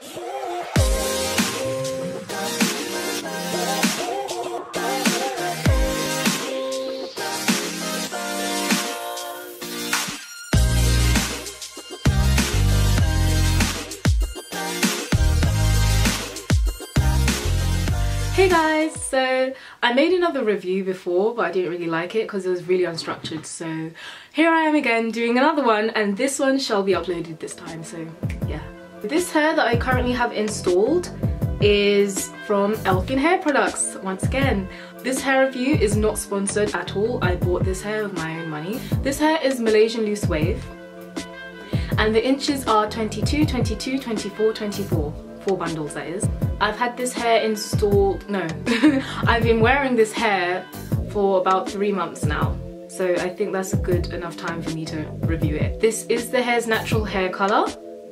Hey guys, so I made another review before but I didn't really like it because it was really unstructured so here I am again doing another one and this one shall be uploaded this time so yeah. This hair that I currently have installed is from Elfin Hair Products once again. This hair review is not sponsored at all, I bought this hair with my own money. This hair is Malaysian Loose Wave and the inches are 22, 22, 24, 24 four bundles that is. I've had this hair installed, no, I've been wearing this hair for about three months now. So I think that's a good enough time for me to review it. This is the hair's natural hair color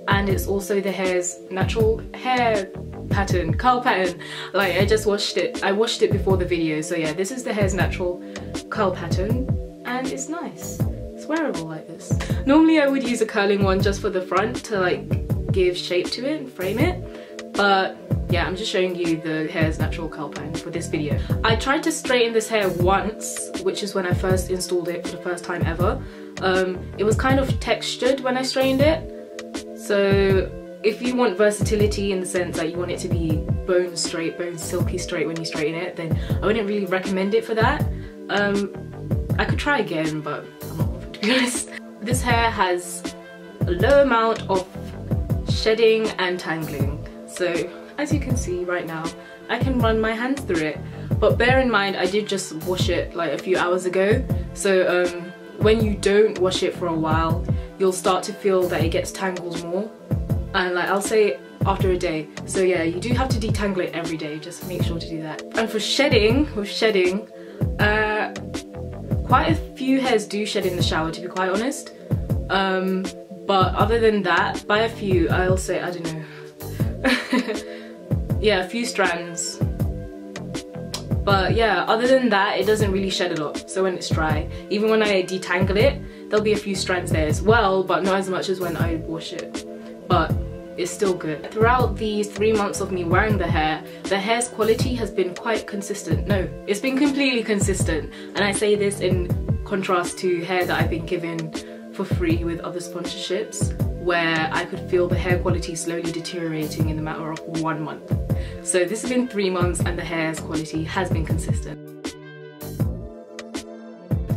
and it's also the hair's natural hair pattern, curl pattern. Like I just washed it, I washed it before the video. So yeah, this is the hair's natural curl pattern and it's nice. It's wearable like this. Normally I would use a curling wand just for the front to like give shape to it and frame it but yeah I'm just showing you the hair's natural curl pattern for this video. I tried to straighten this hair once which is when I first installed it for the first time ever. Um, it was kind of textured when I straightened it so if you want versatility in the sense that you want it to be bone straight, bone silky straight when you straighten it then I wouldn't really recommend it for that. Um, I could try again but I'm not to be honest. This hair has a low amount of shedding and tangling so as you can see right now, I can run my hands through it. But bear in mind, I did just wash it like a few hours ago. So um, when you don't wash it for a while, you'll start to feel that it gets tangled more. And like I'll say after a day. So yeah, you do have to detangle it every day. Just make sure to do that. And for shedding, with shedding, uh, quite a few hairs do shed in the shower to be quite honest. Um, but other than that, by a few, I'll say, I don't know, yeah, a few strands. But yeah, other than that, it doesn't really shed a lot. So when it's dry, even when I detangle it, there'll be a few strands there as well, but not as much as when I wash it. But it's still good. Throughout these three months of me wearing the hair, the hair's quality has been quite consistent. No, it's been completely consistent. And I say this in contrast to hair that I've been given for free with other sponsorships where I could feel the hair quality slowly deteriorating in the matter of one month. So this has been three months and the hair's quality has been consistent.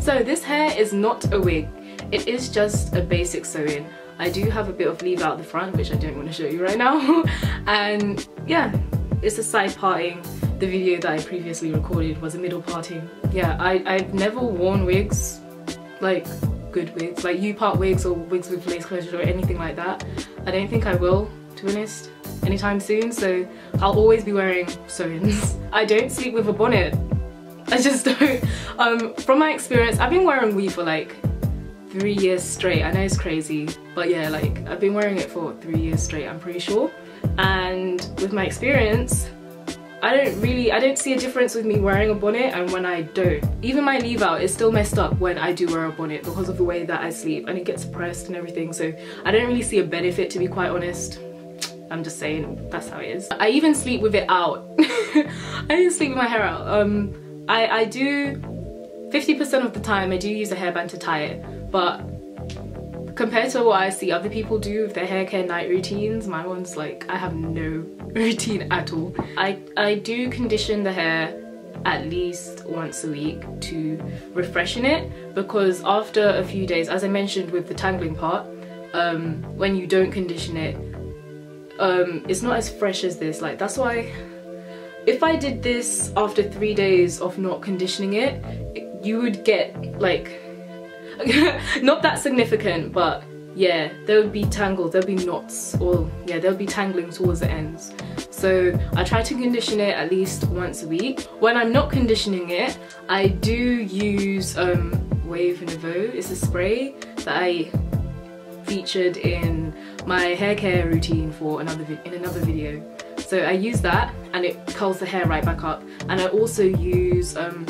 So this hair is not a wig, it is just a basic sew-in. I do have a bit of leave out the front which I don't want to show you right now and yeah it's a side parting. The video that I previously recorded was a middle parting. Yeah I, I've never worn wigs like good wigs, like U-part wigs or wigs with lace closure or anything like that. I don't think I will, to be honest, anytime soon, so I'll always be wearing sew-ins. I don't sleep with a bonnet. I just don't. Um, from my experience, I've been wearing weave for like three years straight. I know it's crazy, but yeah, like I've been wearing it for three years straight, I'm pretty sure. And with my experience, I don't really, I don't see a difference with me wearing a bonnet and when I don't. Even my leave out is still messed up when I do wear a bonnet because of the way that I sleep and it gets pressed and everything. So I don't really see a benefit to be quite honest. I'm just saying that's how it is. I even sleep with it out. I even sleep with my hair out. Um, I, I do, 50% of the time I do use a hairband to tie it, but compared to what I see other people do with their hair care night routines, my one's like, I have no routine at all. I, I do condition the hair at least once a week to refreshen it because after a few days, as I mentioned with the tangling part, um, when you don't condition it, um, it's not as fresh as this. Like that's why if I did this after three days of not conditioning it, you would get like, not that significant, but yeah, there would be tangles, there'll be knots, or yeah, there'll be tangling towards the ends. So I try to condition it at least once a week. When I'm not conditioning it, I do use um, Wave Nouveau. It's a spray that I featured in my hair care routine for another in another video. So I use that and it curls the hair right back up. And I also use um,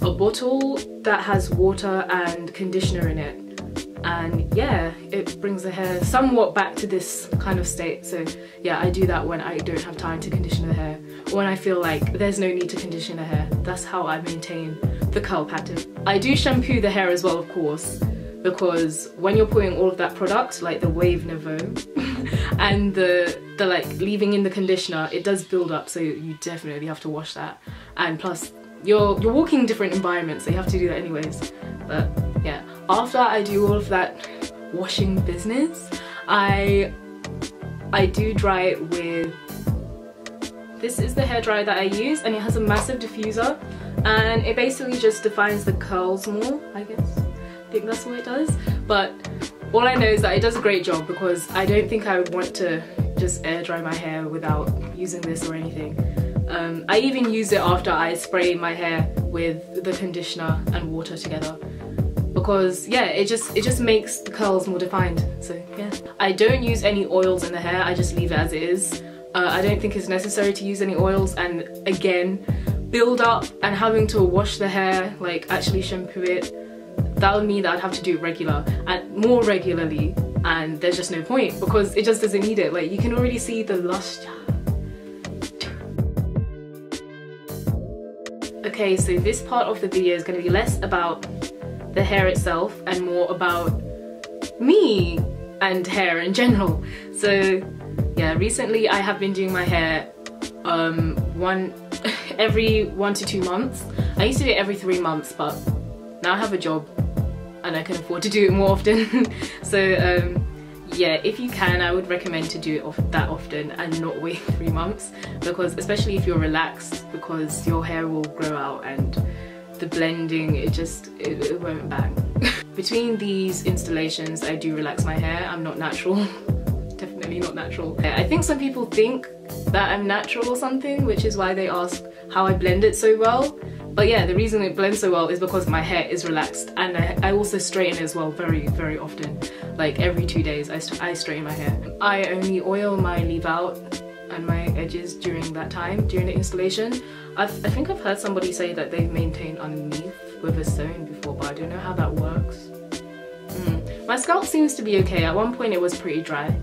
a bottle that has water and conditioner in it. And yeah it brings the hair somewhat back to this kind of state. So yeah I do that when I don't have time to condition the hair. When I feel like there's no need to condition the hair. That's how I maintain the curl pattern. I do shampoo the hair as well of course because when you're putting all of that product like the wave Nouveau and the the like leaving in the conditioner it does build up so you definitely have to wash that. And plus you're you're walking different environments so you have to do that anyways. But yeah after I do all of that washing business I I do dry it with this is the hairdryer that I use and it has a massive diffuser and it basically just defines the curls more I guess think that's what it does. But all I know is that it does a great job because I don't think I would want to just air dry my hair without using this or anything. Um, I even use it after I spray my hair with the conditioner and water together because yeah it just it just makes the curls more defined. So yeah. I don't use any oils in the hair. I just leave it as it is. Uh, I don't think it's necessary to use any oils. And again build up and having to wash the hair like actually shampoo it that would mean that I'd have to do it regular and more regularly and there's just no point because it just doesn't need it. Like you can already see the lush okay so this part of the video is going to be less about the hair itself and more about me and hair in general. So yeah recently I have been doing my hair um one every one to two months. I used to do it every three months but now I have a job and I can afford to do it more often. so um, yeah, if you can, I would recommend to do it off that often and not wait three months because especially if you're relaxed because your hair will grow out and the blending, it just, it, it won't bang. Between these installations, I do relax my hair. I'm not natural. Definitely not natural. I think some people think that I'm natural or something, which is why they ask how I blend it so well. But yeah, the reason it blends so well is because my hair is relaxed and I, I also straighten as well very, very often. Like every two days I, I straighten my hair. I only oil my leave out and my edges during that time, during the installation. I've, I think I've heard somebody say that they've maintained underneath with a sewn before, but I don't know how that works. Mm. My scalp seems to be okay. At one point it was pretty dry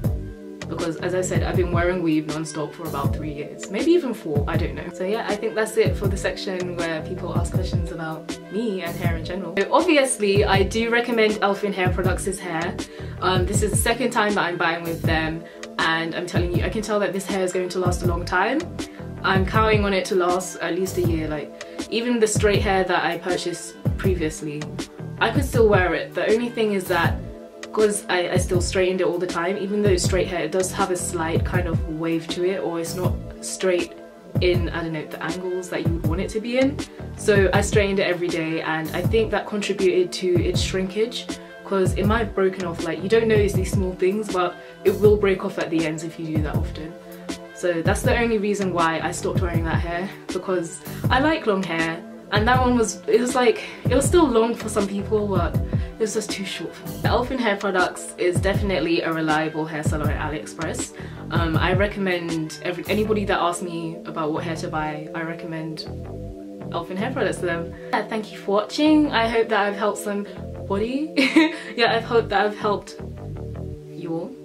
because as I said I've been wearing weave non-stop for about three years. Maybe even four I don't know. So yeah I think that's it for the section where people ask questions about me and hair in general. So obviously I do recommend Elfin Hair Products' hair. Um, this is the second time that I'm buying with them and I'm telling you I can tell that this hair is going to last a long time. I'm counting on it to last at least a year like even the straight hair that I purchased previously I could still wear it. The only thing is that because I, I still straightened it all the time, even though straight hair, it does have a slight kind of wave to it or it's not straight in, I don't know, the angles that you would want it to be in. So I straightened it every day and I think that contributed to its shrinkage because it might have broken off, like you don't notice these small things but it will break off at the ends if you do that often. So that's the only reason why I stopped wearing that hair because I like long hair and that one was, it was like, it was still long for some people but it was just too short for me. Elfin Hair Products is definitely a reliable hair salon at AliExpress. Um, I recommend every, anybody that asks me about what hair to buy, I recommend Elfin Hair Products to them. Yeah, thank you for watching. I hope that I've helped somebody. yeah, I hope that I've helped you all.